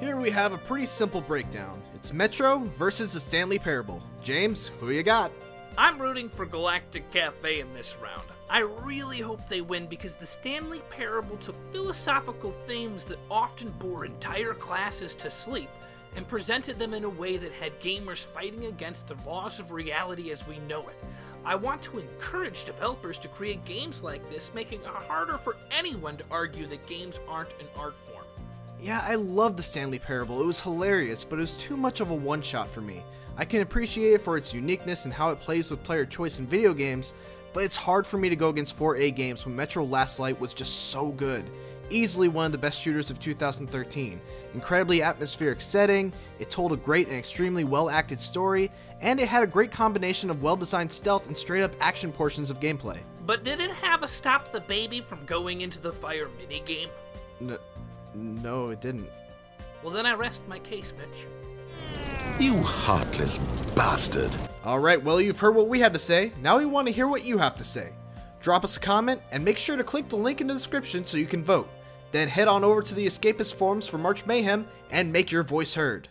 here we have a pretty simple breakdown. It's Metro versus the Stanley Parable. James, who you got? I'm rooting for Galactic Cafe in this round. I really hope they win because the Stanley Parable took philosophical themes that often bore entire classes to sleep and presented them in a way that had gamers fighting against the laws of reality as we know it. I want to encourage developers to create games like this, making it harder for anyone to argue that games aren't an art form. Yeah, I love the Stanley Parable. It was hilarious, but it was too much of a one shot for me. I can appreciate it for its uniqueness and how it plays with player choice in video games, but it's hard for me to go against 4A games when Metro Last Light was just so good. Easily one of the best shooters of 2013. Incredibly atmospheric setting, it told a great and extremely well acted story, and it had a great combination of well designed stealth and straight up action portions of gameplay. But did it have a stop the baby from going into the fire minigame? N- no, it didn't. Well, then I rest my case, Mitch. You heartless bastard. Alright, well, you've heard what we had to say. Now we want to hear what you have to say. Drop us a comment and make sure to click the link in the description so you can vote. Then head on over to the Escapist forums for March Mayhem and make your voice heard.